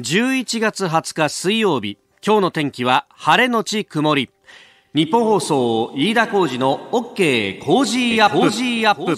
11月20日水曜日今日の天気は晴れのち曇り。ニッポン放送飯田浩司の OK Cozy Up。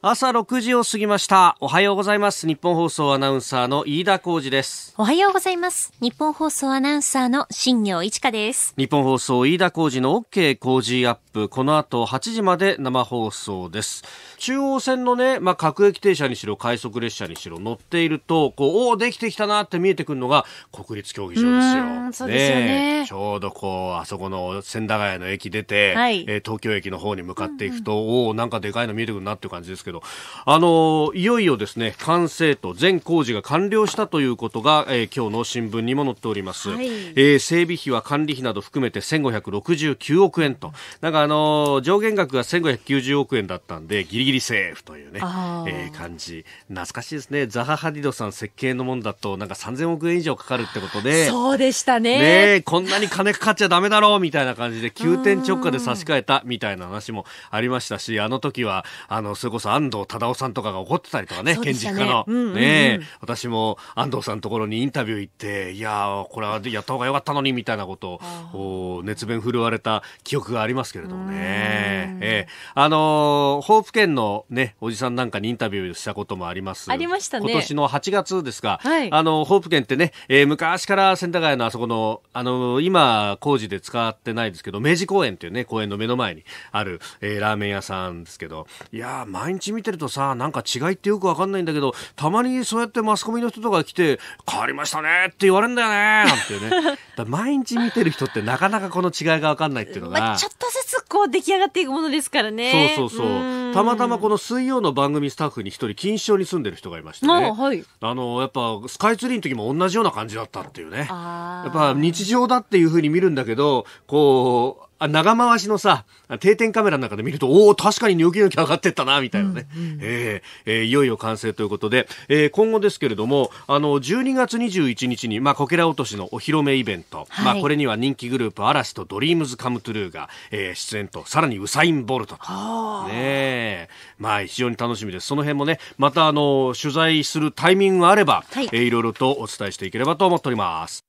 朝6時を過ぎました。おはようございます。ニッポン放送アナウンサーの飯田浩司です。おはようございます。ニッポン放送アナウンサーの新行市佳です。ニッポン放送飯田浩司の OK Cozy Up。この後8時まで生放送です。中央線のね、まあ、各駅停車にしろ快速列車にしろ乗っているとこうおおできてきたなって見えてくるのが国立競技場ですよ。そうですよね、ね、ちょうどこうあそこの千駄ヶ谷の駅出て、はい、えー、東京駅の方に向かっていくと、うんうん、おおなんかでかいの見えてくるなっていう感じですけどあのいよいよですね完成と全工事が完了したということが、えー、今日の新聞にも載っております、はい、えー、整備費は管理費など含めて1569億円と。なんかあの上限額が1590億円だったんでギリギリセーフというね、えー、感じ。懐かしいですね。ザハ・ハディドさん設計のもんだとなんか3000億円以上かかるってことで。そうでしたね。ねこんなに金かかっちゃダメだろうみたいな感じで急転直下で差し替えたみたいな話もありましたしあの時はあのそれこそ安藤忠雄さんとかが怒ってたりとかね、ね建築家の。うんうんうん、ね私も安藤さんのところにインタビュー行って、いやこれはやった方がよかったのにみたいなことを熱弁振るわれた記憶がありますけれどもね。えー、あのー、ホープ県のね、おじさんなんかにインタビューしたこともあります。ありましたね。今年の8月ですが、はい、あの、ホープ県ってね、えー、昔から千駄ヶ谷のあそこの、あのー、今工事で使ってないですけど、明治公園っていうね、公園の目の前にある、えー、ラーメン屋さんですけど、いや毎日見てるとさ、なんか違いってよくわかんないんだけど、たまにそうやってマスコミの人とか来て、変わりましたねって言われるんだよねなんてね。毎日見てる人ってなかなかこの違いがわかんないっていうのが。まあ、ちょっとずつこう出来上がっていくものですからね。そうそうそう。たまたまこの水曜の番組スタッフに一人錦糸町に住んでる人がいましてね。あ,、はい、あの、やっぱスカイツリーの時も同じような感じだったっていうね。やっぱ日常だっていうふうに見るんだけど、こう、あ長回しのさ、定点カメラの中で見ると、おお、確かにニョキニョキ上がってったな、みたいなね。うんうん、えー、えー、いよいよ完成ということで、えー、今後ですけれども、あの、12月21日に、まあ、こけら落としのお披露目イベント、はい、まあ、これには人気グループ、嵐とドリームズカムトゥルーが、えー、出演と、さらにウサイン・ボルトと。ねまあ、非常に楽しみです。その辺もね、また、あの、取材するタイミングがあれば、はい、えー、いろいろとお伝えしていければと思っております。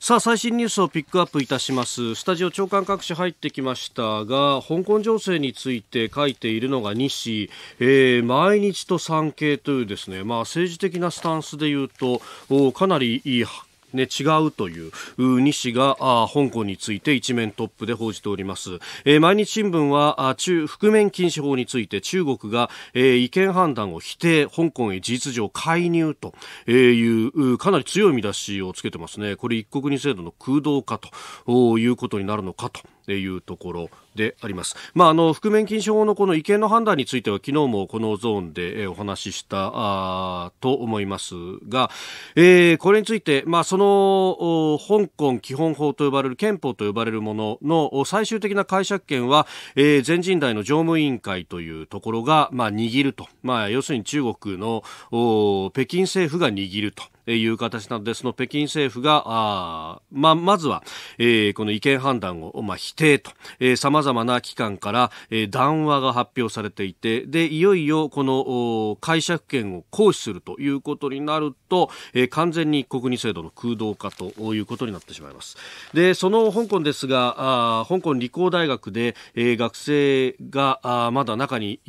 さあ最新ニュースをピックアップいたします。スタジオ長官各紙入ってきましたが香港情勢について書いているのが西、えー、毎日と産経というですねまあ政治的なスタンスで言うとかなりいいね、違うという西があ香港について一面トップで報じております、えー、毎日新聞はあ中覆面禁止法について中国が、えー、違憲判断を否定香港へ事実上介入というかなり強い見出しをつけてますね。これ一国二制度の空洞化ということになるのかと。いうところであります。まあ、あの、覆面禁止法のこの違憲の判断については昨日もこのゾーンで、お話ししたあと思いますが、えー、これについて、まあ、その、香港基本法と呼ばれる憲法と呼ばれるものの最終的な解釈権は、えー、全人代の常務委員会というところが、まあ、握ると。まあ、要するに中国の北京政府が握ると。いう形なので、その北京政府が、あまあ、まずは、えー、この違憲判断を、まあ、否定と、えー、様々な機関から、えー、談話が発表されていて、で、いよいよこの解釈権を行使するということになると、えー、完全に国二制度の空洞化ということになってしまいます。で、その香港ですが、あ香港理工大学で、えー、学生があまだ中に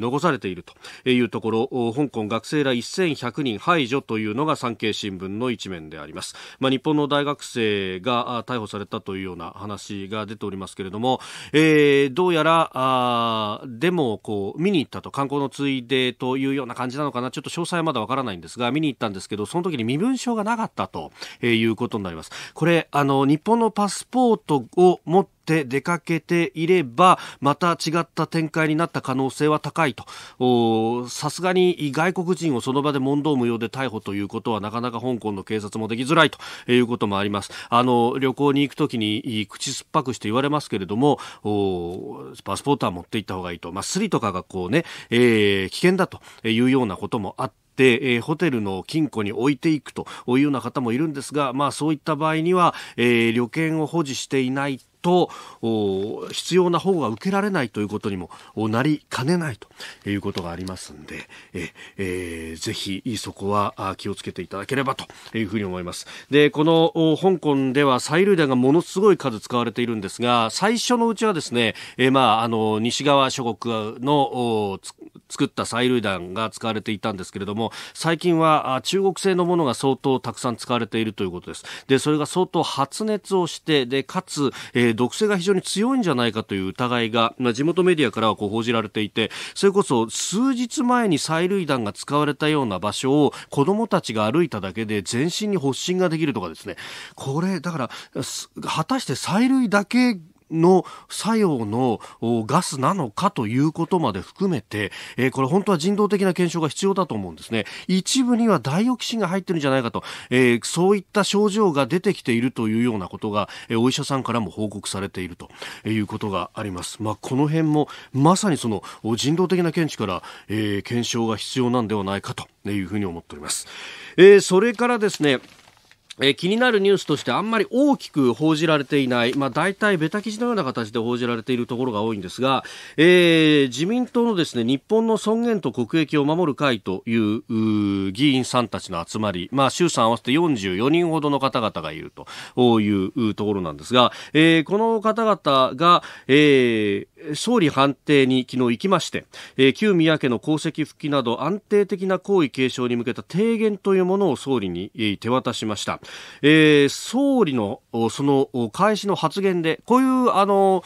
残されているというところ、香港学生ら1100人排除というのが産経新聞の一面であります。まあ、日本の大学生が逮捕されたというような話が出ておりますけれども、えー、どうやら、あデモをこう見に行ったと、観光のついでというような感じなのかな、ちょっと詳細はまだわからないんですが、見に行ったんですけど、その時に身分証がなかったと、いうことになります。これ、あの、日本のパスポートを持っって出かけていればまた違った展開になった可能性は高いと。さすがに外国人をその場で問答無用で逮捕ということはなかなか香港の警察もできづらいということもあります。あの旅行に行くときに口酸っぱくして言われますけれどもパスポートは持って行った方がいいと、まあ、スリとかがこうね、えー、危険だというようなこともあってで、えー、ホテルの金庫に置いていくというような方もいるんですが、まあそういった場合には、えー、旅券を保持していないと必要な保護が受けられないということにもなりかねないということがありますんで、ええー、ぜひそこは気をつけていただければというふうに思います。で、この香港では催涙弾がものすごい数使われているんですが、最初のうちはですね、えー、まあ、あの、西側諸国の作った催涙弾が使われていたんですけれども、最近は中国製のものが相当たくさん使われているということです。で、それが相当発熱をして、で、かつ、えー、毒性が非常に強いんじゃないかという疑いが、まあ、地元メディアからはこう報じられていて、それこそ数日前に催涙弾が使われたような場所を子どもたちが歩いただけで全身に発疹ができるとかですね。これ、だから、果たして催涙だけの作用のガスなのかということまで含めて、えー、これ本当は人道的な検証が必要だと思うんですね。一部にはダイオキシンが入ってるんじゃないかと、えー、そういった症状が出てきているというようなことが、えー、お医者さんからも報告されているということがあります。まあ、この辺もまさにその人道的な見地から、えー、検証が必要なんではないかというふうに思っております。えー、それからですね、えー、気になるニュースとしてあんまり大きく報じられていない、まあ、大体ベタ記事のような形で報じられているところが多いんですが、えー、自民党のですね日本の尊厳と国益を守る会という議員さんたちの集まり、まあ、衆参合わせて44人ほどの方々がいるというところなんですが、えー、この方々が、えー、総理判定に昨日行きまして、えー、旧宮家の功績復帰など安定的な皇位継承に向けた提言というものを総理に手渡しました。えー、総理のその開始の発言でこういうあの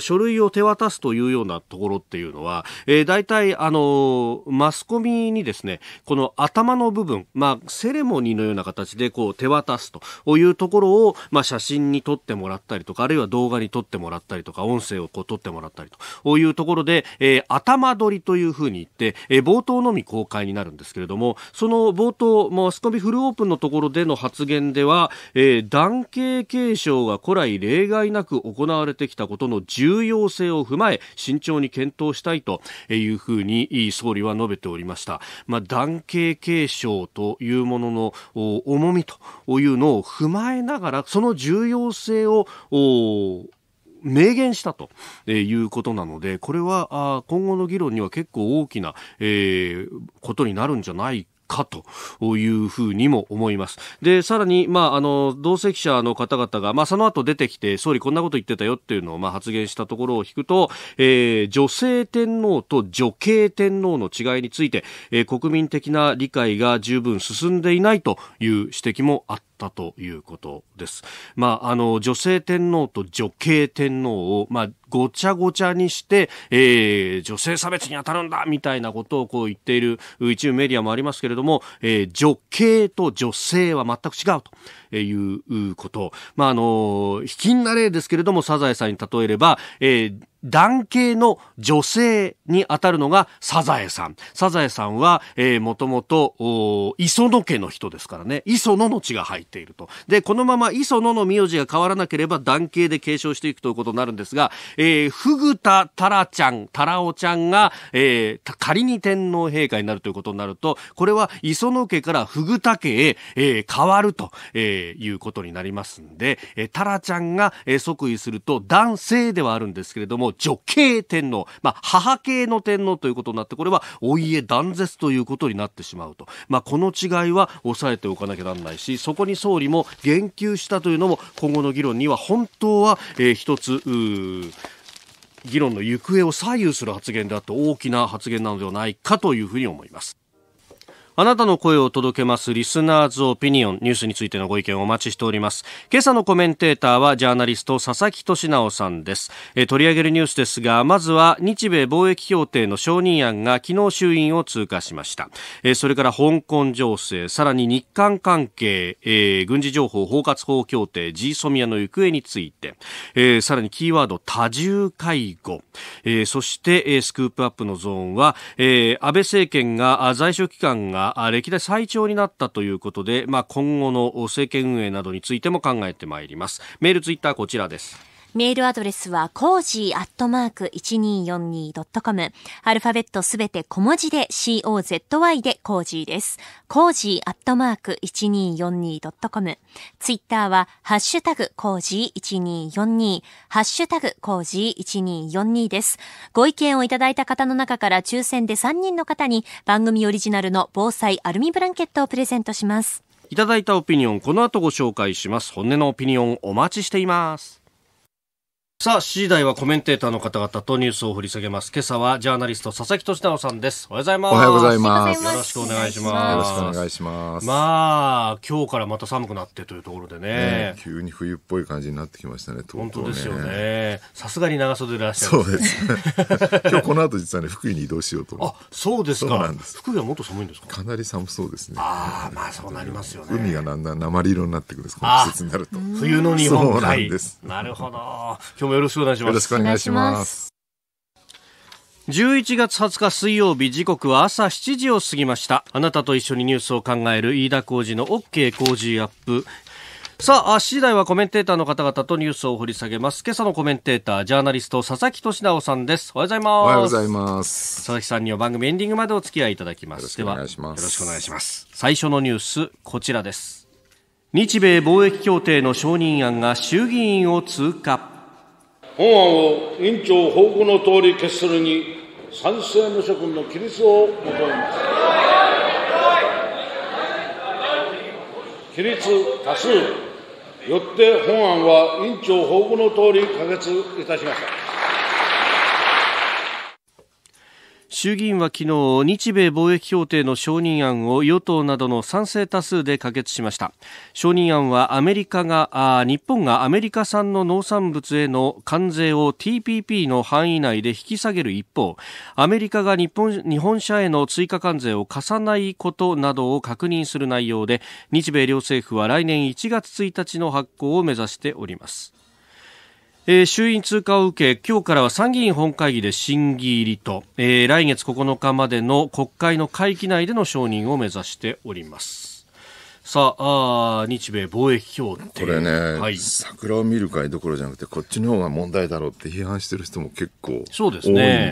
書類を手渡すというようなところっていうのは、えー、大体あのマスコミにですねこの頭の部分、まあ、セレモニーのような形でこう手渡すというところを、まあ、写真に撮ってもらったりとかあるいは動画に撮ってもらったりとか音声をこう撮ってもらったりというところで、えー、頭撮りというふうに言って、えー、冒頭のみ公開になるんですけれどもその冒頭マスコミフルオープンのところでの発言では、えー、男系継承が古来例外なく行われてきたことの重要性を踏まえ慎重に検討したいというふうに総理は述べておりました。まあ、男系継承というものの重みというのを踏まえながらその重要性を明言したということなので、これは今後の議論には結構大きな、えー、ことになるんじゃないかというふうにも思います。で、さらに、まあ、あの、同席者の方々が、まあ、その後出てきて、総理こんなこと言ってたよっていうのを、まあ、発言したところを聞くと、えー、女性天皇と女系天皇の違いについて、えー、国民的な理解が十分進んでいないという指摘もあったということです。まあ、あの、女性天皇と女系天皇を、まあ、ごちゃごちゃにして、えー、女性差別に当たるんだみたいなことをこう言っている一部メディアもありますけれども、えー、女系と女性は全く違うということ。まあ、あの、卑近な例ですけれども、サザエさんに例えれば、えー、男系の女性に当たるのがサザエさん。サザエさんは、えー、もともと、磯野家の人ですからね。磯野の血が入っていると。で、このまま磯野の名字が変わらなければ男系で継承していくということになるんですが、えー、ふぐたたらちゃん、たらおちゃんが、えー、仮に天皇陛下になるということになると、これは磯野家からふぐた家へ、えー、変わると、えー、いうことになりますんで、えー、たらちゃんが、即位すると男性ではあるんですけれども、女系天皇、まあ、母系の天皇ということになって、これはお家断絶ということになってしまうと。まあ、この違いは抑えておかなきゃなんないし、そこに総理も言及したというのも、今後の議論には本当は、えー、一つ、議論の行方を左右する発言であって大きな発言なのではないかというふうに思います。あなたの声を届けますリスナーズオピニオンニュースについてのご意見をお待ちしております。今朝のコメンテーターはジャーナリスト佐々木俊直さんです、え取り上げるニュースですがまずは日米貿易協定の承認案が昨日衆院を通過しました、えそれから香港情勢さらに日韓関係、えー、軍事情報包括法協定 G ソミアの行方について、えー、さらにキーワード多重介護、えー、そして、え、スクープアップのゾーンは、え、安倍政権が在職期間が歴代最長になったということで、まあ、今後の政権運営などについても考えてまいります。メールツイッターこちらです。メールアドレスは、コージーアットマーク 1242.com。アルファベットすべて小文字で COZY でコージーです。コージーアットマーク 1242.com。ツイッターは、ハッシュタグコージー1242。ハッシュタグコージー1242です。ご意見をいただいた方の中から抽選で3人の方に番組オリジナルの防災アルミブランケットをプレゼントします。いただいたオピニオン、この後ご紹介します。本音のオピニオンお待ちしています。さあ、7時台はコメンテーターの方々とニュースを掘り下げます。今朝はジャーナリスト佐々木俊直さんです。おはようございます。おはようございます。よろしくお願いします。よろしくお願いします。まあ、今日からまた寒くなってというところでね。ね急に冬っぽい感じになってきましたね、ね本当ですよね。さすがに長袖でいらっしゃる。そうです。今日この後実はね、福井に移動しようとあ、そうですか。福井はもっと寒いんですか？かなり寒そうですね。ああ、まあそうなりますよね。海がだんだん鉛色になってくるんです、この季節になると。冬の日本海。そうなんです。なるほど。もよろしくお願いします。くお願いします。11月20日水曜日時刻は朝7時を過ぎましたあなたと一緒にニュースを考える飯田浩二の OK 工事アップさあ、7時台はコメンテーターの方々とニュースを掘り下げます。今朝のコメンテーター、ジャーナリスト、佐々木俊直さんです。おはようございます。おはようございます。佐々木さんには番組エンディングまでお付き合いいただきます。よろしくお願いします。よろしくお願いします。最初のニュース、こちらです。日米貿易協定の承認案が衆議院を通過。本案を委員長報告のとおり決するに賛成の諸君の起立を求めます。起立多数。よって本案は委員長報告のとおり可決いたしました。衆議院は昨日日米貿易協定の承認案を与党などの賛成多数で可決しました。承認案はアメリカが日本がアメリカ産の農産物への関税を TPP の範囲内で引き下げる一方アメリカが日本日本車への追加関税を課さないことなどを確認する内容で日米両政府は来年1月1日の発行を目指しております。えー、衆院通過を受け今日からは参議院本会議で審議入りと、えー、来月9日までの国会の会期内での承認を目指しております。さああ日米貿易協定。これね、はい、桜を見る会どころじゃなくてこっちの方が問題だろうって批判してる人も結構多いん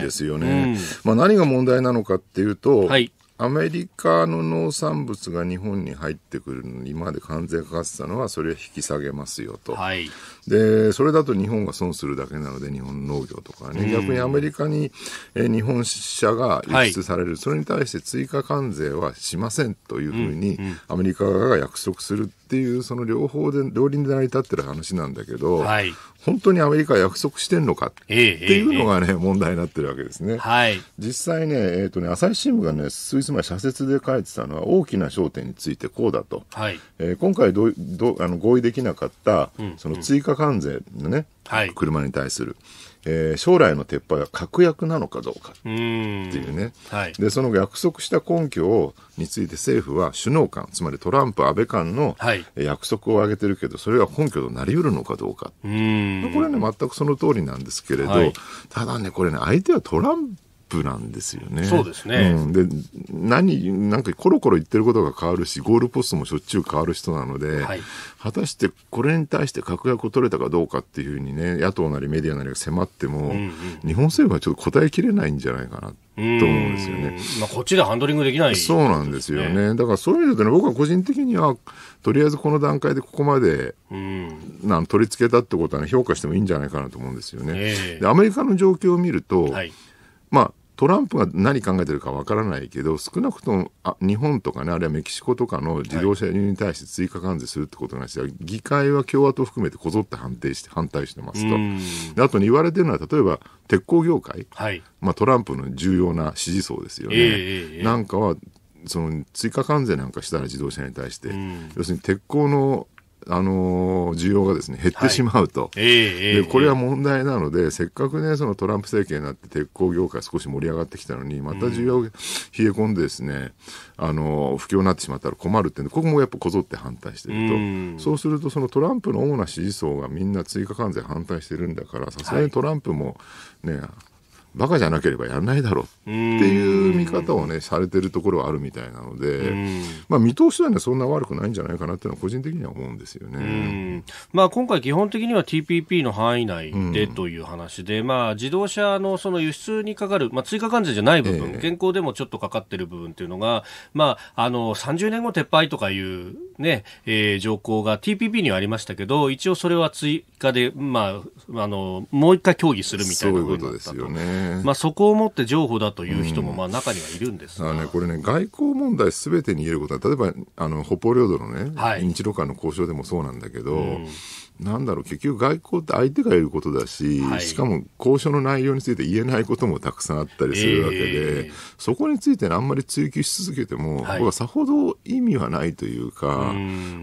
ですよね。ね。うん、まあ、何が問題なのかっていうと、はい、アメリカの農産物が日本に入ってくるのに今まで関税かかってたのはそれを引き下げますよと、はい、でそれだと日本が損するだけなので日本農業とかね、逆にアメリカに、え日本車が輸出される、はい、それに対して追加関税はしませんというふうに、アメリカ側が約束するっていうその両方で両輪で成り立ってる話なんだけど、はい、本当にアメリカは約束してんのか？っていうのがね、問題になってるわけですね。はい、実際ね、えっ、ー、とね、朝日新聞がね、数日前社説で書いてたのは大きな焦点についてこうだと。はい、えー、今回どどあの合意できなかった、うん、その追加関税のね、はい、車に対する。えー、将来の撤廃は確約なのかどうかっていうね、はい、でその約束した根拠をについて政府は首脳間つまりトランプ、安倍間の約束を挙げてるけどそれが根拠となりうるのかどうかこれはね全くその通りなんですけれど、はい、ただねこれね相手はトランプなんですよね。そうですね。うん、で、何、なんかコロコロ言ってることが変わるし、ゴールポストもしょっちゅう変わる人なので、はい、果たしてこれに対して確約を取れたかどうかっていうふうにね、野党なりメディアなりが迫っても、うんうん、日本政府はちょっと答えきれないんじゃないかな。と思うんですよね。まあ、こっちでハンドリングできない、ね、そうなんですよね。だからそういう意味でね、僕は個人的には、とりあえずこの段階でここまで、うん、なん取り付けたってことは、ね、評価してもいいんじゃないかなと思うんですよね。えー、でアメリカの状況を見ると、はい、まあ、トランプが何考えてるかわからないけど少なくともあ日本とかねあるいはメキシコとかの自動車輸入に対して追加関税するってことにしては、はい、議会は共和党含めてこぞって反対して反対してますと。あとに言われてるのは例えば鉄鋼業界、はい、まあ、トランプの重要な支持層ですよね、えー、なんかはその追加関税なんかしたら自動車に対して、要するに鉄鋼のあの需要がですね減ってしまうと、はいえー、でこれは問題なので、えー、せっかくねそのトランプ政権になって鉄鋼業界少し盛り上がってきたのにまた需要が冷え込んでですね、うん、あの不況になってしまったら困るってんでここもやっぱこぞって反対してると、うん、そうするとそのトランプの主な支持層がみんな追加関税反対してるんだからさすがにトランプもね、バカじゃなければやらないだろう。っていう見方をね、されてるところはあるみたいなので、まあ見通しはね、そんな悪くないんじゃないかなっていうのは個人的には思うんですよね。まあ今回基本的には TPP の範囲内でという話で、まあ自動車のその輸出にかかる、まあ追加関税じゃない部分、現行でもちょっとかかってる部分っていうのが、まああの30年後撤廃とかいうね、えー、条項が TPP にはありましたけど、一応それは追加で、まあ、あの、もう一回協議するみたいなそういうことですよね。まあそこをもって譲歩だという人も、まあ中にはいるんです。が、うん、ね、これね、外交問題すべてに言えることは、例えば、あの、北方領土のね、はい、日露間の交渉でもそうなんだけど、うんなんだろう、結局外交って相手がいることだし、はい、しかも交渉の内容について言えないこともたくさんあったりするわけで、えー、そこについてあんまり追求し続けても、はい、僕はさほど意味はないというか、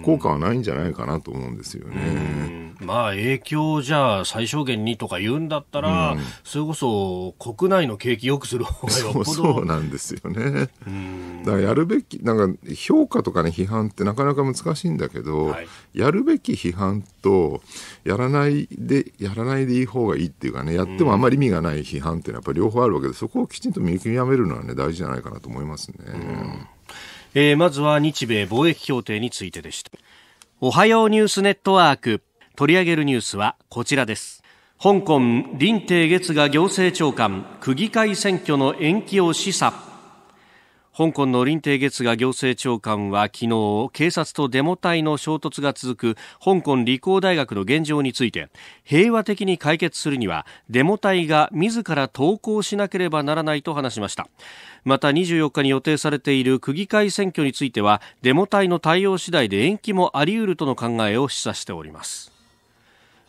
効果はないんじゃないかなと思うんですよね。まあ影響じゃあ最小限にとか言うんだったら、うん、それこそ国内の景気良くする方がよっぽどそうなんですよね。だからやるべき、なんか評価とかね批判ってなかなか難しいんだけど、はい、やるべき批判とやらないで、やらないでいい方がいいっていうかね、やってもあまり意味がない批判っていうのはやっぱり両方あるわけで、そこをきちんと見極めるのはね、大事じゃないかなと思いますね。えー、まずは日米貿易協定についてでした。おはようニュースネットワーク。取り上げるニュースはこちらです。香港林鄭月が行政長官区議会選挙の延期を示唆香港の林鄭月が行政長官は昨日警察とデモ隊の衝突が続く香港理工大学の現状について平和的に解決するにはデモ隊が自ら投降しなければならないと話しました。また24日に予定されている区議会選挙についてはデモ隊の対応次第で延期もあり得るとの考えを示唆しております。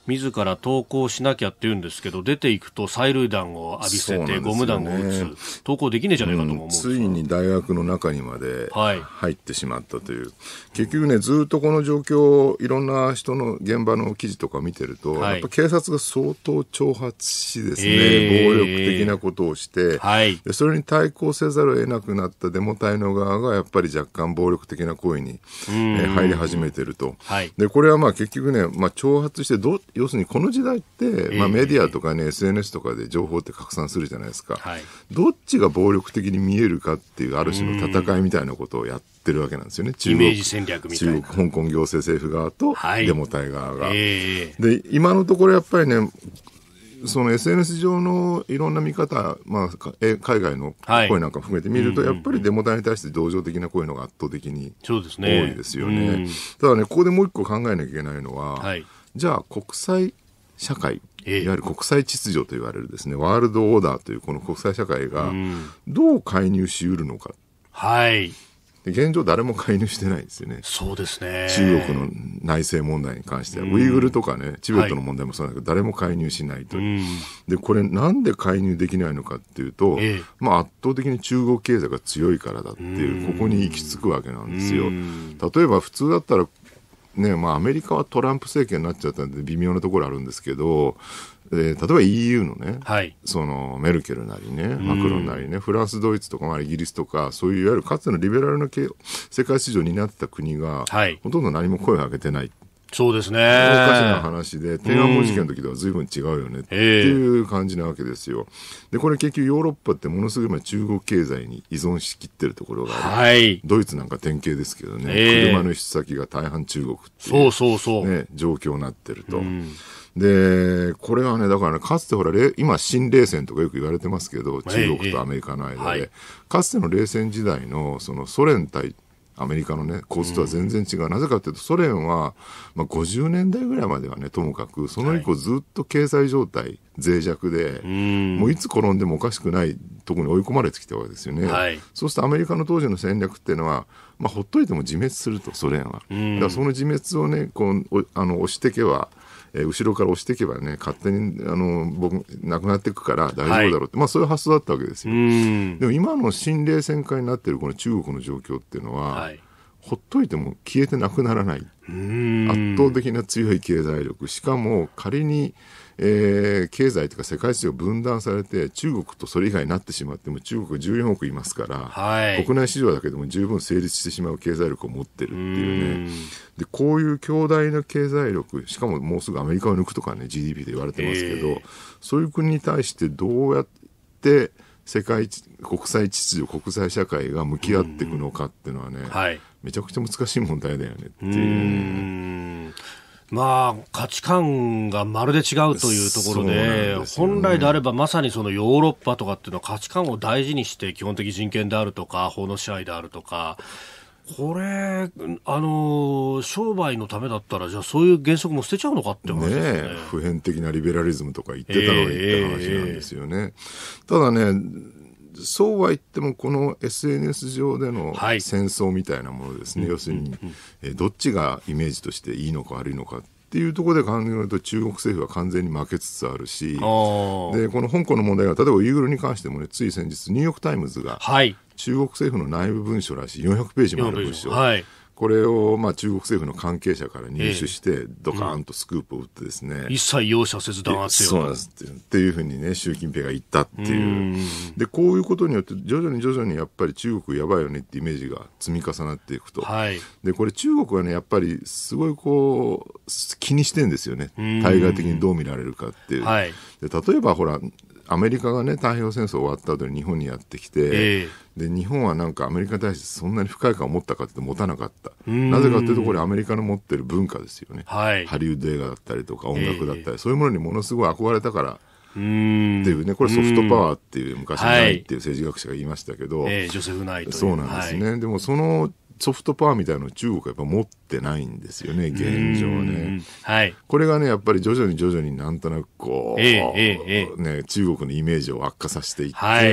自ら投稿しなきゃって言うんですけど、出ていくと催涙弾を浴びせて、ゴム弾を撃つ、投稿できねえじゃないかと思う、うん、ついに大学の中にまで入ってしまったという、はい、結局ね、ずっとこの状況、いろんな人の現場の記事とか見てると、はい、やっぱ警察が相当挑発しですね、えー、暴力的なことをして、はい、で、それに対抗せざるを得なくなったデモ隊の側が、やっぱり若干暴力的な行為に、えー、入り始めてると。で、これはまあ結局ね、まあ、挑発してど、要するにこの時代って、まあ、メディアとかね、SNS とかで情報って拡散するじゃないですか、はい、どっちが暴力的に見えるかっていうある種の戦いみたいなことをやってるわけなんですよね、中国中国香港行政政府側とデモ隊側。が。はい、で今のところやっぱりねその SNS 上のいろんな見方、まあ、海外の声なんか含めて見ると、やっぱりデモ隊に対して同情的な声のが圧倒的に多いですよね。ただね、ここでもう一個考えなきゃいけないのは、はい、じゃあ国際社会、いわゆる国際秩序と言われるですね、ワールドオーダーというこの国際社会がどう介入しうるのか。はい。現状誰も介入してないですよね。そうですね。中国の内政問題に関しては、ウイグルとかね、チベットの問題もそうだけど、誰も介入しないという。で、これなんで介入できないのかっていうと、えまあ圧倒的に中国経済が強いからだっていう、ここに行き着くわけなんですよ。例えば普通だったらねまあ、アメリカはトランプ政権になっちゃったんで微妙なところあるんですけど、えー、例えば EU のね、はい、そのメルケルなりね、マクロンなりね、フランス、ドイツとか、まあ、イギリスとか、そういういわゆるかつてのリベラルな世界市場になってた国が、はい、ほとんど何も声を上げてない。そうですね。おかしな話で、天安門事件の時とは随分違うよねっていう感じなわけですよ。で、これ結局ヨーロッパってものすごい今中国経済に依存しきってるところがある。はい。ドイツなんか典型ですけどね、車の輸出先が大半中国っていう、そうそうそう。ね、状況になってると。で、これはね、だからね、かつてほら、今、新冷戦とかよく言われてますけど、中国とアメリカの間で、はい、かつての冷戦時代の、そのソ連対アメリカのね、構図とは全然違う。うん、なぜかというと、ソ連は、まあ、50年代ぐらいまではね、ともかく、その以降ずっと経済状態、脆弱で、もういつ転んでもおかしくないところに追い込まれてきたわけですよね。はい、そうするとアメリカの当時の戦略っていうのは、まあ、ほっといても自滅すると、ソ連は。だからその自滅をね、こう、あの、押してけば、えー、後ろから押していけばね、勝手に、あの、僕、なくなっていくから大丈夫だろうって、はい、まあそういう発想だったわけですよ。でも今の新冷戦化になっているこの中国の状況っていうのは、はい、ほっといても消えてなくならない。圧倒的な強い経済力。しかも仮に、えー、経済とか世界史上分断されて中国とそれ以外になってしまっても中国14億いますから、はい、国内市場だけでも十分成立してしまう経済力を持ってるっていうね。でこういう強大な経済力しかももうすぐアメリカを抜くとかね GDP で言われてますけど、えー、そういう国に対してどうやって世界国際秩序国際社会が向き合っていくのかっていうのはね、はい、めちゃくちゃ難しい問題だよねっていう。まあ、価値観がまるで違うというところで、でね、本来であればまさにそのヨーロッパとかっていうのは価値観を大事にして基本的人権であるとか、法の支配であるとか、これ、あの商売のためだったら、じゃあそういう原則も捨てちゃうのかって話ですね、ね、普遍的なリベラリズムとか言ってたのにって話なんですよね。えー、ただね、そうは言っても、この SNS 上での戦争みたいなものですね、はい、要するに、えどっちがイメージとしていいのか悪いのかっていうところで考えると中国政府は完全に負けつつあるしでこの香港の問題が例えばウイグルに関してもねつい先日ニューヨーク・タイムズが、はい、中国政府の内部文書らしい400ページもある文書、はい、これをまあ中国政府の関係者から入手して、ドカーンとスクープを打ってですね、うん、一切容赦せず弾圧よそうなんですっていうふうにね、習近平が言ったっていう。で、こういうことによって、徐々に徐々にやっぱり中国やばいよねってイメージが積み重なっていくと。はい、で、これ中国はね、やっぱりすごいこう、気にしてんですよね。対外的にどう見られるかっていう。はい、で例えばほら、アメリカがね太平洋戦争終わった後に日本にやってきて、えー、で日本はなんかアメリカに対してそんなに不快感を持ったかって持たなかったなぜかっていうとこれアメリカの持ってる文化ですよね、はい、ハリウッド映画だったりとか音楽だったり、えー、そういうものにものすごい憧れたからっていうね、これソフトパワーっていう昔ない。っていう政治学者が言いましたけど、えー、ジョセフ・ナイトそうなんですね、はい、でもそのソフトパワーみたいなのを中国はやっぱ持ってないんですよね、現状ね。はい。これがね、やっぱり徐々に徐々になんとなくこう、えーえー、ね、中国のイメージを悪化させていって、はい、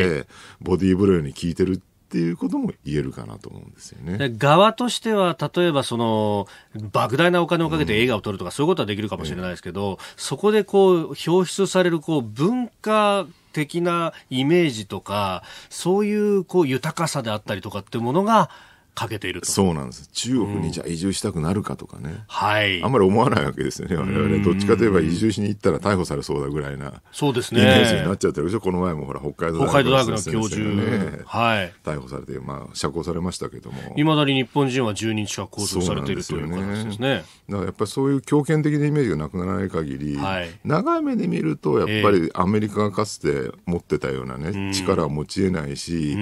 ボディーブローに効いてるっていうことも言えるかなと思うんですよね。側としては、例えばその、莫大なお金をかけて映画を撮るとか、そういうことはできるかもしれないですけど、そこでこう、表出されるこう、文化的なイメージとか、そういうこう、豊かさであったりとかっていうものが、かけていると。そうなんです。中国にじゃあ移住したくなるかとかね、うん、はい。あんまり思わないわけですよね。我々どっちかといえば移住しに行ったら逮捕されそうだぐらいなそうですね。イメージになっちゃってるでしょ？この前もほら北海道大学の教授、ね、はい。逮捕されてまあ釈放されましたけども。いまだに日本人は10人近く拘束されているという形ですね。だからやっぱりそういう強権的なイメージがなくならない限り、はい、長い目で見るとやっぱりアメリカがかつて持ってたようなね、力を持ち得ないし、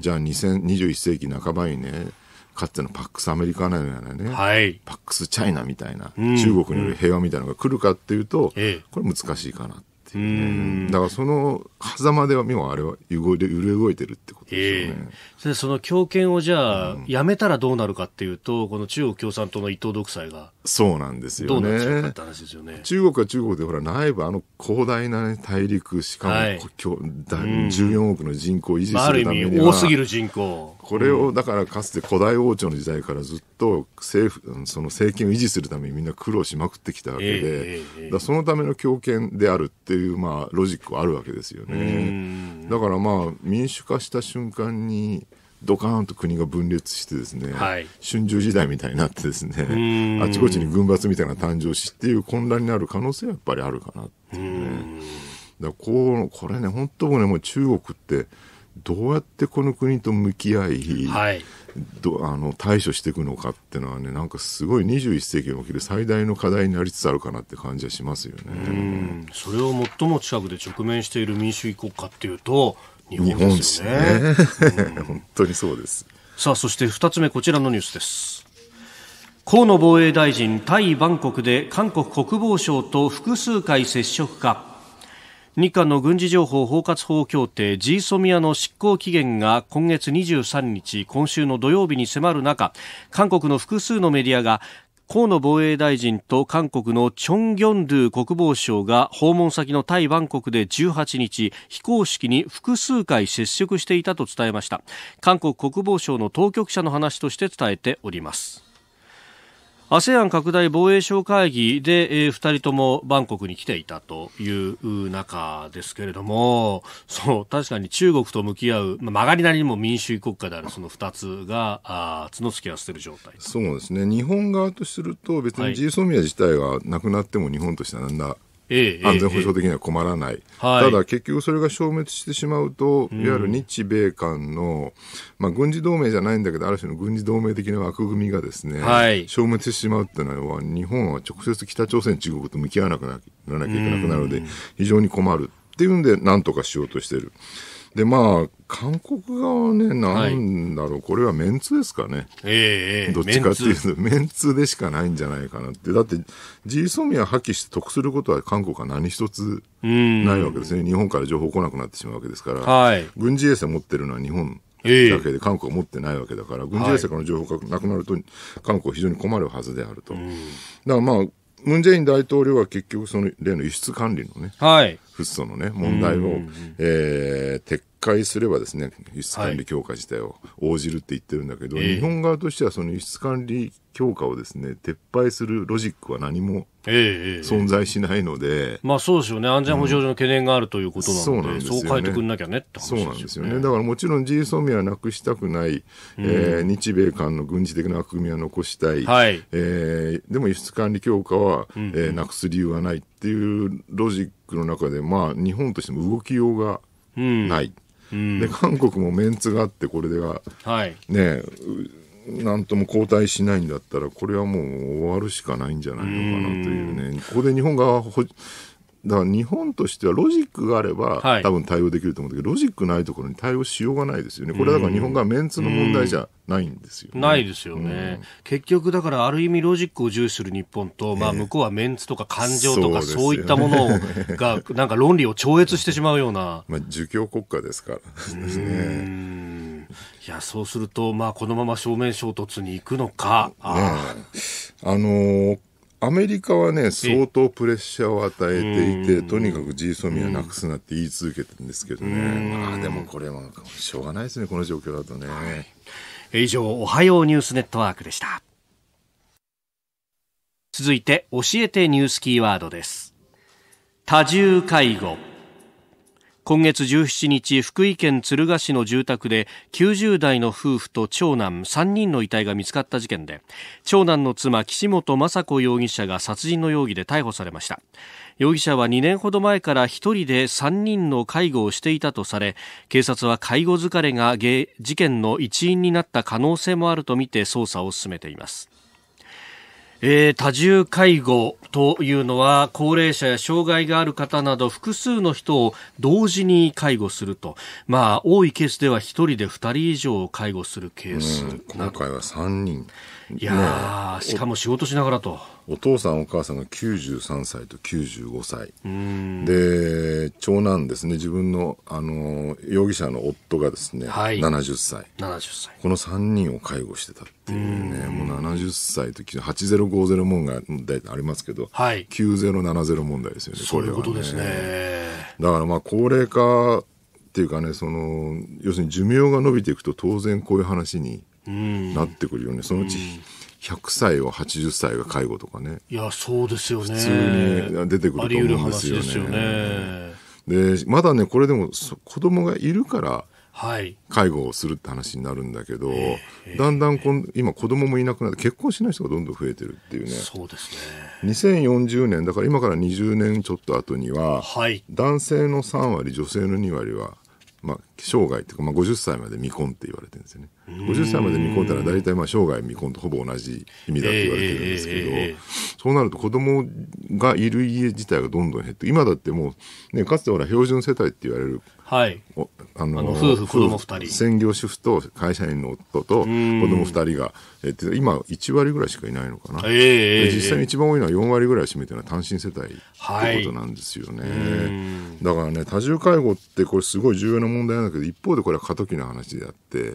じゃあ2021世紀半ばにねかつてのパックスアメリカのようなね、はい、パックスチャイナみたいな、うん、中国による平和みたいなのが来るかっていうと、うん、これ難しいかなっていうね。だからその狭間では、要はあれは揺れ動いてるってことですよね。えー、その強権をじゃあ、やめたらどうなるかっていうと、この中国共産党の一党独裁が。そうなんですよね。どうなっちゃうかって話ですよね。中国は中国でほら内部あの広大な、ね、大陸、しかも、はい、14億の人口を維持するためには、あ、る意味多すぎる人口。これをだからかつて古代王朝の時代からずっと政府その政権を維持するためにみんな苦労しまくってきたわけで、えー、だそのための強権であるっていうまあロジックはあるわけですよね。だからまあ民主化した瞬間にドカーンと国が分裂してですね、はい、春秋時代みたいになってですねあちこちに軍閥みたいな誕生しっていう混乱になる可能性はやっぱりあるかなっていうね。だこうこれね本当ねもう中国ってどうやってこの国と向き合い、はい、どあの対処していくのかっていうのはねなんかすごい21世紀における最大の課題になりつつあるかなって感じはしますよね。それを最も近くで直面している民主主義国家っていうと日本ですね。ね、本当にそうです。さあそして2つ目こちらのニュースです。河野防衛大臣タイ・バンコクで韓国国防省と複数回接触か。日韓の軍事情報包括法協定 GSOMIA の執行期限が今月23日今週の土曜日に迫る中韓国の複数のメディアが河野防衛大臣と韓国のチョン・ギョンドゥ国防相が訪問先のタイ・バンコクで18日非公式に複数回接触していたと伝えました。韓国国防省の当局者の話として伝えております。ASEAN 拡大防衛相会議で、えー、2人ともバンコクに来ていたという中ですけれども、そう、確かに中国と向き合う、まあ、曲がりなりにも民主主義国家であるその2つが、あ角突き合わせてる状態そうですね。日本側とすると、別に G ソミア自体がなくなっても日本としてはなんだ、安全保障的には困らない、ただ結局それが消滅してしまうと、いわゆる日米間の、まあ、軍事同盟じゃないんだけど、ある種の軍事同盟的な枠組みがですね、はい、消滅してしまうっていうのは、日本は直接北朝鮮、中国と向き合わなくならなきゃいけなくなるので、非常に困る。っっていうんで、なんとかしようとしてる。で、まあ、韓国側はね、なんだろう、はい、これはメンツですかね。ええー、どっちかっていうと、メンツでしかないんじゃないかなって。だって、ジーソミア破棄して得することは韓国は何一つないわけですね。日本から情報来なくなってしまうわけですから。はい、軍事衛星持ってるのは日本だけで韓国は持ってないわけだから、軍事衛星からの情報がなくなると、韓国は非常に困るはずであると。だからまあ、ムン・ジェイン大統領は結局その例の輸出管理のね、はい、フッ素のね、問題を、えー、撤回すればですね、輸出管理強化自体を応じるって言ってるんだけど、はい、日本側としてはその輸出管理強化をですね、撤廃するロジックは何も存在しないので、ええまあそうですよね、安全保障上の懸念があるということなので、うん、そう変えてくんなきゃねって話、ね、そうなんですよね。だからもちろん g ソミはなくしたくない、うん、えー、日米間の軍事的な枠組みは残したい、はい、えー、でも輸出管理強化は、うん、えー、なくす理由はないっていうロジックの中で、まあ日本としても動きようがない。うん、で韓国もメンツがあってこれでは、はい、ねなんとも後退しないんだったらこれはもう終わるしかないんじゃないのかなというね。ここで日本がだから日本としてはロジックがあれば、はい、多分対応できると思うんだけど、ロジックないところに対応しようがないですよね。これだから日本がメンツの問題じゃないんですよ、ね、ないですよね、うん、結局だからある意味ロジックを重視する日本と、まあ向こうはメンツとか感情とかそういったものが、なんか論理を超越してしまうような。まあ儒教国家ですから。です ね。いや、そうすると、まあこのまま正面衝突に行くのか。あ、ね、あのーアメリカはね、相当プレッシャーを与えていて、とにかく G ソミはなくすなって言い続けてるんですけどね。まあでもこれはしょうがないですね、この状況だとね。以上、おはようニュースネットワークでした。続いて、教えてニュースキーワードです。多重介護。今月17日福井県敦賀市の住宅で90代の夫婦と長男3人の遺体が見つかった事件で長男の妻岸本雅子容疑者が殺人の容疑で逮捕されました。容疑者は2年ほど前から1人で3人の介護をしていたとされ警察は介護疲れが事件の一因になった可能性もあるとみて捜査を進めています。えー、多重介護というのは高齢者や障害がある方など複数の人を同時に介護すると、まあ、多いケースでは1人で2人以上介護するケース、今回は3人。いや、ね、しかも仕事しながらと。お父さんお母さんが93歳と95歳。で長男ですね。自分のあの容疑者の夫がですね、はい、70歳。70歳。この3人を介護してたっていうねもう70歳と8050問題ありますけど、はい、9070問題ですよねそういうことですね。だからまあ高齢化っていうかねその要するに寿命が伸びていくと当然こういう話になってくるよね。そのうち100歳を80歳が介護とかね。いや、そうですよね。普通に出てくると思うんですよね。よねで、まだね、これでも子供がいるから、介護をするって話になるんだけど、だんだんこん今子供もいなくなって結婚しない人がどんどん増えてるっていうね。そうですね。2040年、だから今から20年ちょっと後には、はい、男性の3割、女性の2割はまあ、生涯っていうか、まあ、50歳まで未婚って言われてるんですよね。50歳まで未婚ってのは大体まあ生涯未婚とほぼ同じ意味だって言われてるんですけど、えー、そうなると子供がいる家自体がどんどん減って、今だってもう、ね、かつてほら標準世帯って言われるはい。あの、夫婦、子供二人。専業主婦と会社員の夫と子供二人が、えっと、今1割ぐらいしかいないのかな。えー、実際に一番多いのは4割ぐらい占めてるのは単身世帯ってことなんですよね。はい、だからね、多重介護ってこれすごい重要な問題なんだけど、一方でこれは過渡期の話であって、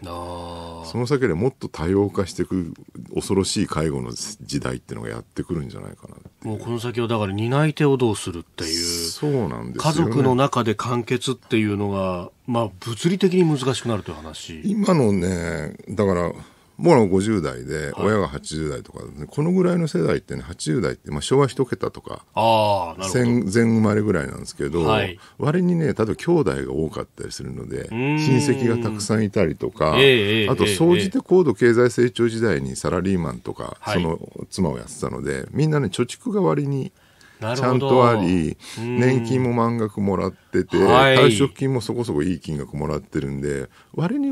その先でもっと多様化していく恐ろしい介護の時代っていうのがやってくるんじゃないかなもうこの先はだから担い手をどうするっていう。そうなんですよ、ね、家族の中で完結っていうのが、まあ物理的に難しくなるという話。今のね、だから、僕ら50代で、親が80代とか、ね、このぐらいの世代ってね、80代って、まあ、昭和一桁とか、あなるほど。前生まれぐらいなんですけど、はい、割にね、例えば兄弟が多かったりするので、親戚がたくさんいたりとか、えー、あと、総じて高度経済成長時代にサラリーマンとか、その妻をやってたので、みんなね、貯蓄が割に、ちゃんとあり、年金も満額もらってて、退職金もそこそこいい金額もらってるんで、割に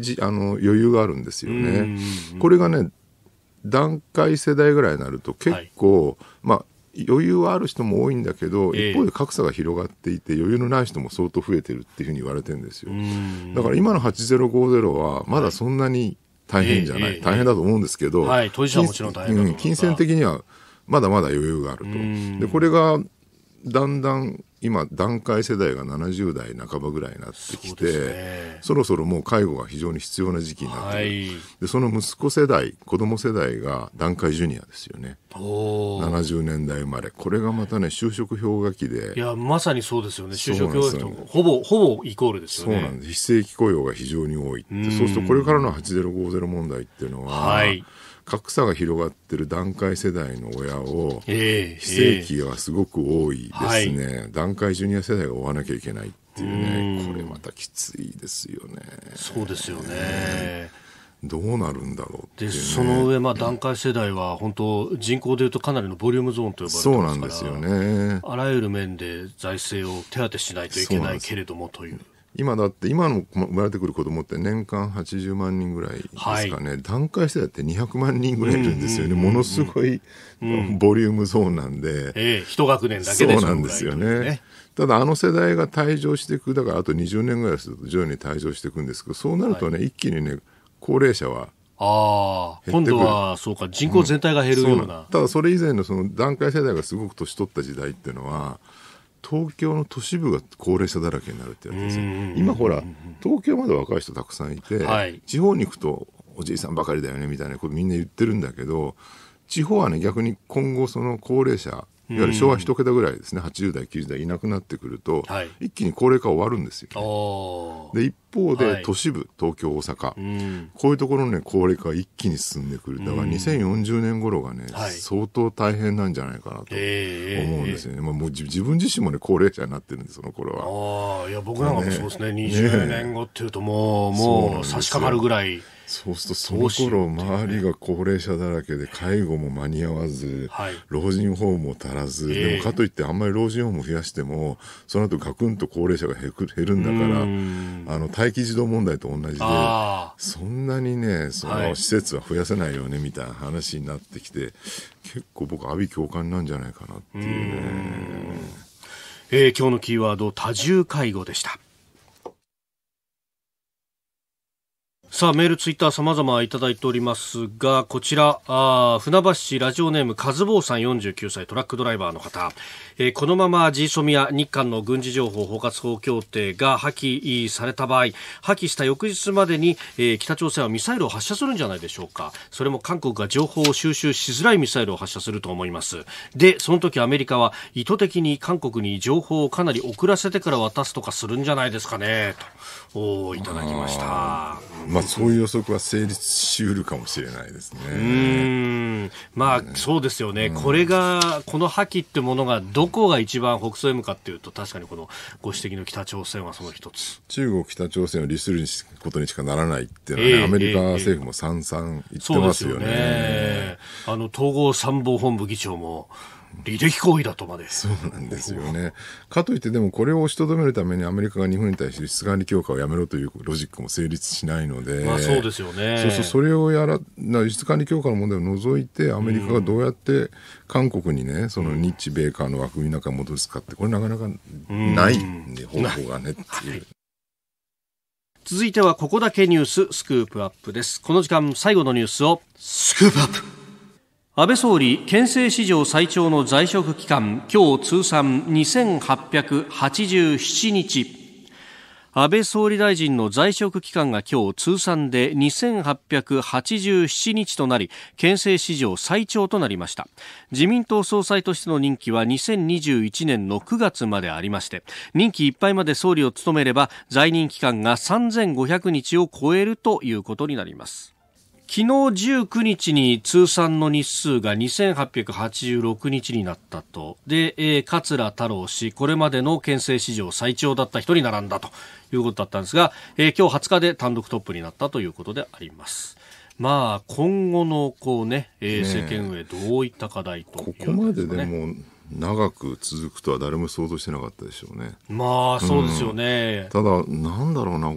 じあの余裕があるんですよね。これがね、段階世代ぐらいになると結構、はい、まあ、余裕はある人も多いんだけど、一方で格差が広がっていて、余裕のない人も相当増えてるっていうふうに言われてるんですよ。だから今の8050は、まだそんなに大変じゃない、大変だと思うんですけど、はい、当事者はもちろん大変だと金銭的にはまだまだ余裕があると。で、これがだんだん今段階世代が70代半ばぐらいになってきて、ね、そろそろもう介護が非常に必要な時期になってる、はい、でその息子世代子供世代が段階ジュニアですよね。70年代生まれ。これがまたね就職氷河期で。いやまさにそうですよね。就職氷河期とほぼほぼイコールですよね。そうなんです。非正規雇用が非常に多いって。そうするとこれからの8050問題っていうのは、はい格差が広がってる段階世代の親を、非正規はすごく多いですね、はい、段階ジュニア世代が追わなきゃいけないっていうねこれまたきついですよね。そうですよね。どうなるんだろう、ね、でその上、まあ、段階世代は本当人口でいうとかなりのボリュームゾーンと呼ばれてそうなんですよね。あらゆる面で財政を手当てしないといけないけれどもという。今だって今の生まれてくる子供って年間80万人ぐらいですかね、はい、段階世代って200万人ぐらいいるんですよね、ものすごいボリュームゾーンなんで、ええ、一学年だけでそうなんですよね、ね、ただあの世代が退場していくだからあと20年ぐらいすると徐々に退場していくんですけどそうなるとね、はい、一気にね高齢者はああ、今度はそうか人口全体が減るような。うん、ただそれ以前のその段階世代がすごく年取った時代っていうのは東京の都市部が高齢者だらけになるってやつですよ。今ほら東京まで若い人たくさんいて、はい、地方に行くとおじいさんばかりだよねみたいなことみんな言ってるんだけど地方はね逆に今後その高齢者いわゆる昭和一桁ぐらいですね、80代、90代いなくなってくると、はい、一気に高齢化終わるんですよ、で一方で都市部、はい、東京、大阪、こういうところの、ね、高齢化が一気に進んでくる、だから2040年頃がね、はい、相当大変なんじゃないかなと思うんですよね、まあ、もう自分自身も、ね、高齢者になってるんです、その頃は。あいや僕なんかもそうですね、ね。20年後っていうともう、もう差し掛かるぐらい。そうするとその頃周りが高齢者だらけで介護も間に合わず、はい、老人ホームも足らず、えー、でもかといってあんまり老人ホーム増やしてもその後ガクンと高齢者が減るんだからあの待機児童問題と同じでそんなにねその施設は増やせないよねみたいな話になってきて、結構僕阿鼻共感なんじゃないかなっていうね。えー、今日のキーワード多重介護でした。さあ、メール、ツイッター様々いただいておりますが、こちら、あ船橋市ラジオネーム、カズボーさん49歳、トラックドライバーの方。えー、このまま G ソミア日韓の軍事情報包括法協定が破棄された場合、破棄した翌日までに、えー、北朝鮮はミサイルを発射するんじゃないでしょうか。それも韓国が情報を収集しづらいミサイルを発射すると思います。で、その時アメリカは意図的に韓国に情報をかなり遅らせてから渡すとかするんじゃないですかね、と、おいただきました。まあそういう予測は成立しうるかもしれないですね。うん。まあ、そうですよね、これがこの破棄ってものがどこが一番北総へ向かっていうと確かにこのご指摘の北朝鮮はその一つ。中国、北朝鮮を利することにしかならないっていうのはね、えー、アメリカ政府もさんさん言ってますよね。よね。あの統合参謀本部議長も履歴行為だとまで。そうなんですよね。かといってでもこれを押しとどめるためにアメリカが日本に対して輸出管理強化をやめろというロジックも成立しないので。まあそうですよね。そうそう、それをやら、輸出管理強化の問題を除いてアメリカがどうやって韓国にね、その日米韓の枠組みの中に戻すかって、これなかなかないんで、方法がねっていう。続いてはここだけニューススクープアップです。この時間最後のニュースをスクープアップ安倍総理、憲政史上最長の在職期間、今日通算2887日。安倍総理大臣の在職期間が今日通算で2887日となり、憲政史上最長となりました。自民党総裁としての任期は2021年の9月までありまして、任期いっぱいまで総理を務めれば、在任期間が3500日を超えるということになります。昨日19日に通算の日数が2886日になったと。で、えー、桂太郎氏、これまでの憲政史上最長だった人に並んだということだったんですが、えー、今日20日で単独トップになったということであります。まあ、今後のこうね、えー、政権運営どういった課題と、ね、ここまででも長く続くとは誰も想像してなかったでしょうね。まあ、そうですよね。うん、ただ、なんだろうな、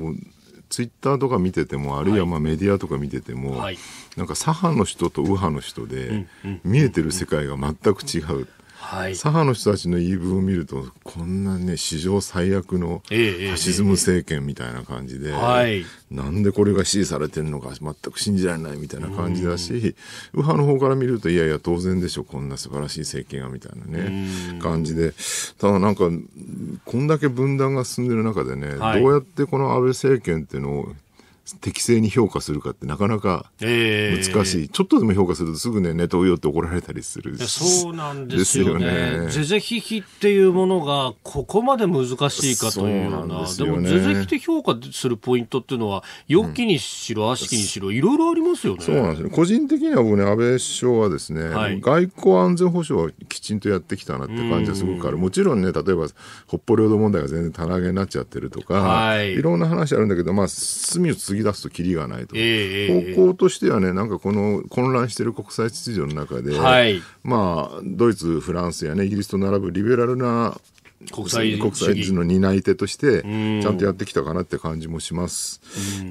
ツイッターとか見ててもあるいはまあメディアとか見てても、はい、なんか左派の人と右派の人で見えてる世界が全く違う。はい、左派の人たちの言い分を見ると、こんなね、史上最悪のファシズム政権みたいな感じで、えー、なんでこれが支持されてるのか全く信じられないみたいな感じだし、右派の方から見ると、いやいや、当然でしょ、こんな素晴らしい政権がみたいなね、感じで、ただなんか、こんだけ分断が進んでる中でね、はい、どうやってこの安倍政権っていうのを適正に評価するかってなかなか難しい、えー、ちょっとでも評価するとすぐね、ネトウヨって怒られたりするそうなんですよね。是々非々っていうものがここまで難しいかというような、でも是々非々評価するポイントっていうのは、良きにしろ、悪しきにしろ、いろいろありますよね。そうなんですね。個人的には僕ね、安倍首相はですね、はい、外交安全保障はきちんとやってきたなって感じがすごくある。もちろんね、例えば北方領土問題が全然棚上げになっちゃってるとか、はい、いろんな話あるんだけど、まあ、隅を継ぎ出すときりがない。と、えー、方向としてはね、なんかこの混乱している国際秩序の中で、はい、まあ、ドイツ、フランスやね、イギリスと並ぶリベラルな国際国際人の担い手として、ちゃんとやってきたかなって感じもします。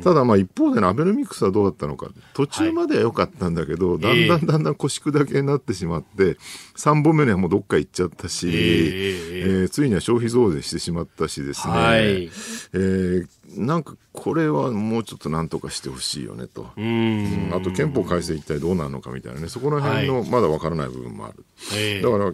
ただ、まあ一方でのアベノミクスはどうだったのか。途中までは良かったんだけど、はい、だんだんだんだん腰砕けになってしまって、3本目にはもうどっか行っちゃったし、えー、えー、ついには消費増税してしまったしですね、はい、えー、なんかこれはもうちょっとなんとかしてほしいよねと。うん、あと憲法改正一体どうなるのかみたいなね、そこら辺のまだわからない部分もある。はい、だから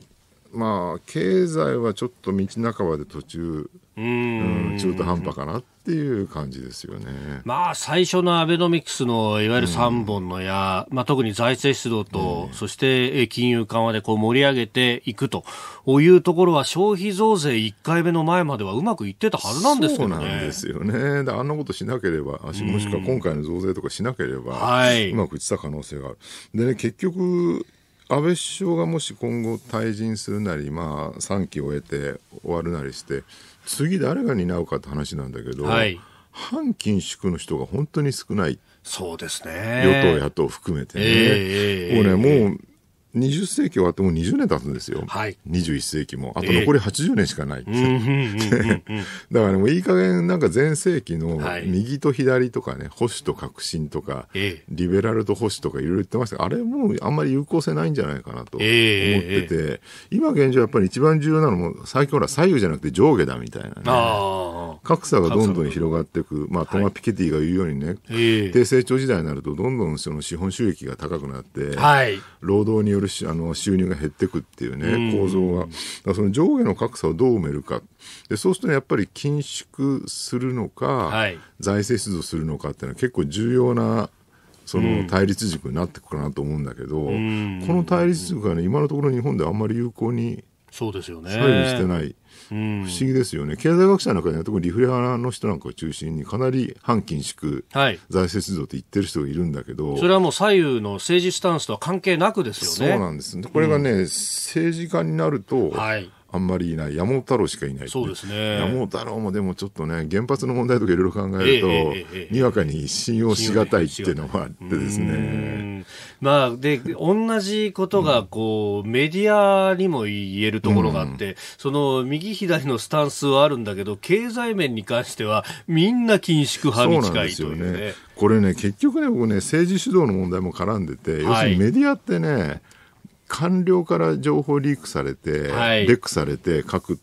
まあ、経済はちょっと道半ばで途中、うん、中途半端かなっていう感じですよね。まあ、最初のアベノミクスのいわゆる3本の矢、まあ、特に財政出動と、そして金融緩和でこう盛り上げていくというところは、消費増税1回目の前まではうまくいってたはずなんですけどね。そうなんですよね。あんなことしなければ、もしくは今回の増税とかしなければ、はい、うまくいってた可能性がある。でね、結局、安倍首相がもし今後退陣するなり、まあ、3期を終えて終わるなりして次誰が担うかって話なんだけど、はい、反緊縮の人が本当に少ない。そうですね。与党野党含めてね、えー、もうねもう20世紀終わってもう20年経つんですよ。はい。21世紀も。あと残り80年しかない。だからもういい加減なんか前世紀の右と左とかね、保守と革新とか、リベラルと保守とかいろいろ言ってましたあれもうあんまり有効性ないんじゃないかなと思ってて、今現状やっぱり一番重要なのも、最近ほら左右じゃなくて上下だみたいなね。格差がどんどん広がっていく。まあトマ・ピケティが言うようにね、低成長時代になるとどんどんその資本収益が高くなって、労働によるるあの収入が減っていくっていうね、構造が。だその上下の格差をどう埋めるか。で、そうするとやっぱり緊縮するのか、はい、財政出動するのかっていうのは結構重要なその対立軸になっていくかなと思うんだけど、この対立軸がね、今のところ日本であんまり有効にそうですよね。左右してない。不思議ですよね。経済学者の中では特にリフレ派の人なんかを中心にかなり反緊縮、はい、財政出動って言ってる人がいるんだけど。それはもう左右の政治スタンスとは関係なくですよね。そうなんです。これがね、うん、政治家になると、はいあんまりいない。山本太郎しかいないそうですね。山本太郎もでもちょっとね原発の問題とかいろいろ考えると、えええ、にわかに信用しがたいっていうのがあってですね。まあで同じことがこう、うん、メディアにも言えるところがあって、うん、その右左のスタンスはあるんだけど経済面に関してはみんな緊縮派に近いというね、ね、これね結局ね僕ね政治主導の問題も絡んでて、要するにメディアってね官僚から情報リークされて、はい、レックされて書く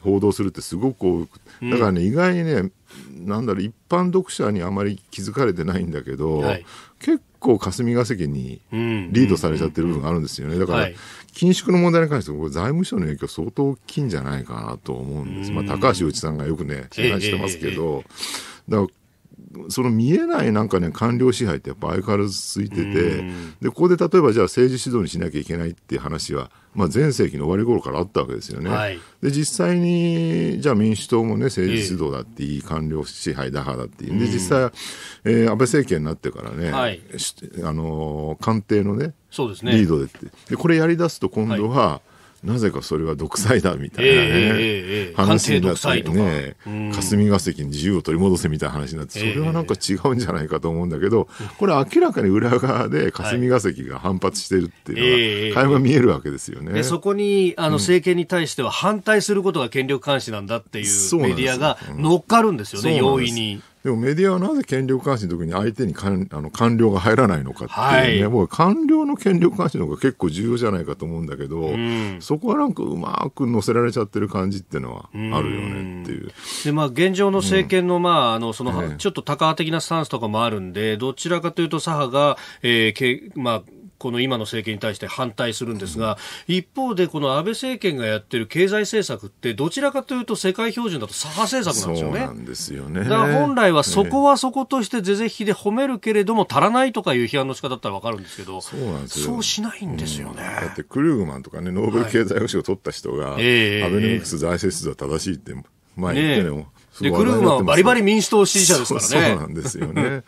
報道するってすごく多くだからね、うん、意外にねなんだろう一般読者にあまり気づかれてないんだけど、はい、結構霞が関にリードされちゃってる部分があるんですよね。だから、緊縮の問題に関しては財務省の影響相当大きいんじゃないかなと思うんです、まあ、高橋内さんがよくね批判してますけど、だからその見えないなんかね、官僚支配ってやっぱ相変わらず続いてて、で、ここで例えばじゃあ政治指導にしなきゃいけないっていう話は、まあ前世紀の終わり頃からあったわけですよね。はい、で、実際に、じゃあ民主党もね、政治指導だっていい、官僚支配打破だっていい。で、実際、えー、安倍政権になってからね、はい、あの、官邸のね、そうですね。リードでって。で、これやり出すと今度は、はいなぜかそれは独裁だみたいなね、えー、話になってね、霞が関に自由を取り戻せみたいな話になって、それはなんか違うんじゃないかと思うんだけど、これ明らかに裏側で霞が関が反発してるっていうのが、垣間見えるわけですよね。でそこにあの政権に対しては反対することが権力監視なんだっていうメディアが乗っかるんですよね、容易に。でもメディアはなぜ権力監視の時に相手にかんあの官僚が入らないのかっていうね、はい、もう官僚の権力監視の方が結構重要じゃないかと思うんだけど、うん、そこはなんかうまく乗せられちゃってる感じっていうのはあるよねっていう。で、まあ、現状の政権の、まあ、あの、その、ちょっと高的なスタンスとかもあるんで、どちらかというと左派が、えー、けまあ、この今の政権に対して反対するんですが、一方でこの安倍政権がやってる経済政策ってどちらかというと世界標準だと左派政策なんですよね。そうなんですよね。だから本来はそこはそことして是々非で褒めるけれども足らないとかいう批判の仕方だったらわかるんですけど、そうなんですよ。そうしないんですよね。うん、だってクルーグマンとかね、ノーベル経済学賞を取った人が、はい、アベノミクス財政出動は正しいって前言ってね、ねで、クルーマはバリバリ民主党支持者ですからね。そうなんですよね。だか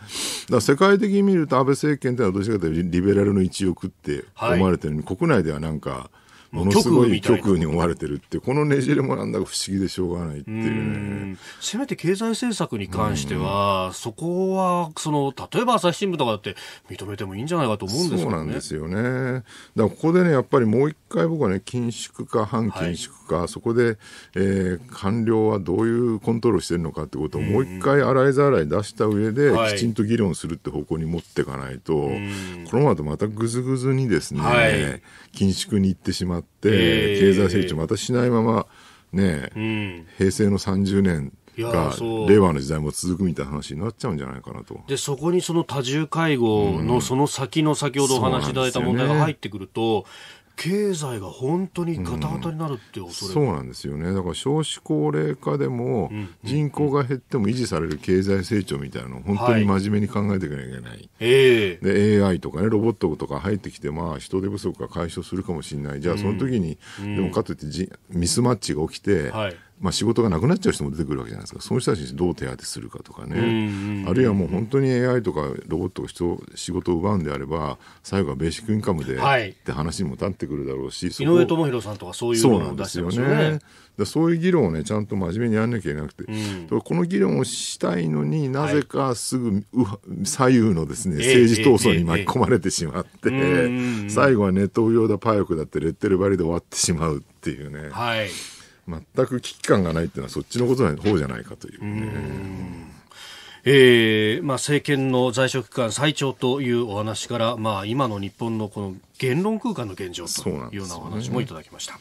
ら世界的に見ると安倍政権というのはどちらかというとリベラルの一翼って思われてるのに、はい、国内ではなんか、ものすごい極右に思われてるって、このねじれもなんだか不思議でしょうがないっていうね。せめて経済政策に関しては、そこは、その、例えば朝日新聞とかだって認めてもいいんじゃないかと思うんですよね。そうなんですよね。だからここでね、やっぱりもう一回僕はね、緊縮か反緊縮か、はい、そこで、えー、官僚はどういうコントロールしてるのかってことをもう一回洗いざ洗い出した上で、きちんと議論するって方向に持っていかないと、このままとまたぐずぐずにですね、はい、緊縮に行ってしまって、経済成長またしないまま、ね、うん、平成の30年が令和の時代も続くみたいな話になっちゃうんじゃないかなと。で、そこにその多重介護のその先の先ほどお話しいただいた問題が入ってくると、経済が本当にガタガタになるって恐れ、うん、そうなんですよね。だから少子高齢化でも人口が減っても維持される経済成長みたいなのを本当に真面目に考えていかなきゃいけない、はい、で AI とかねロボットとか入ってきてまあ人手不足が解消するかもしれない。じゃあその時に、うん、でもかといってじミスマッチが起きて、はいまあ、仕事がなくなっちゃう人も出てくるわけじゃないですか、その人たちにどう手当てするかとかね、あるいはもう本当に AI とかロボットが人仕事を奪うんであれば、最後はベーシックインカムで、はい、って話にも立ってくるだろうし、井上智弘さんとかそういうのを出してますよね。だそういう議論をね、ちゃんと真面目にやらなきゃいけなくて、うん、この議論をしたいのになぜかすぐ、左右のですね、政治闘争に巻き込まれてしまって、えーえー、最後はネット用だ、パイオクだってレッテル張りで終わってしまうっていうね。はい全く危機感がないっていうのはそっちのことの方じゃないかという、ね。えーまあ、政権の在職期間最長というお話から、まあ、今の日本のこの言論空間の現状というようなお話もいただきました。